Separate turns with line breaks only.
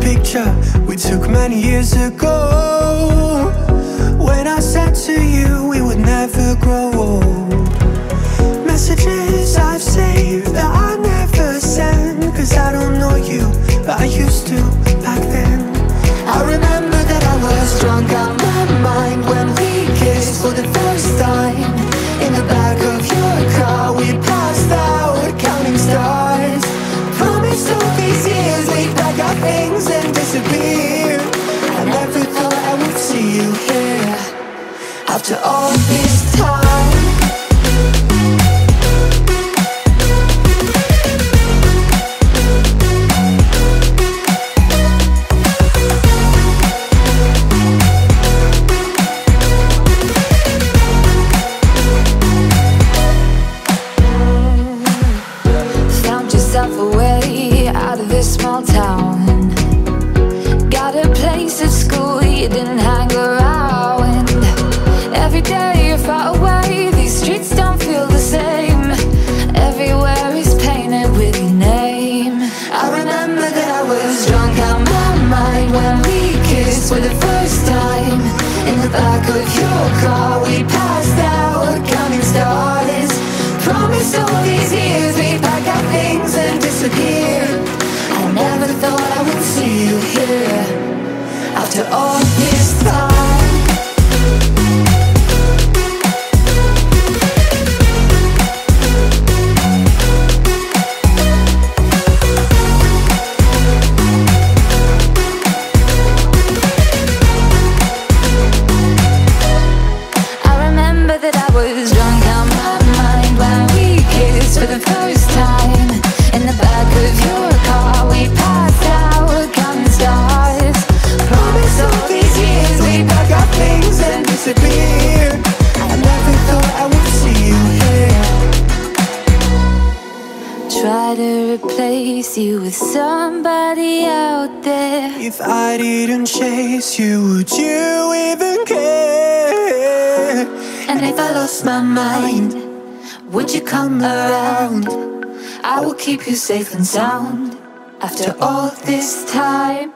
picture we took many years ago. When I said to you we would never grow old. Messages I've saved that I never send. Cause I don't know you, but I used to back then. I remember that I was drunk out my mind when we kissed for the after all this time.
Found yourself a
we kissed for the first time. In the back of your car, we passed out counting stars. Promised all these years we'd pack our things and disappear.
Was drunk out my mind when we kissed for the first time. In the back of your car, we passed out counting stars.
Promised all these years we'd pack our things and disappear. I never thought I would see you here.
Try to replace you with somebody out there.
If I didn't chase you, would you even care?
And if I lost my mind, would you come around? I will keep you safe and sound after all this time.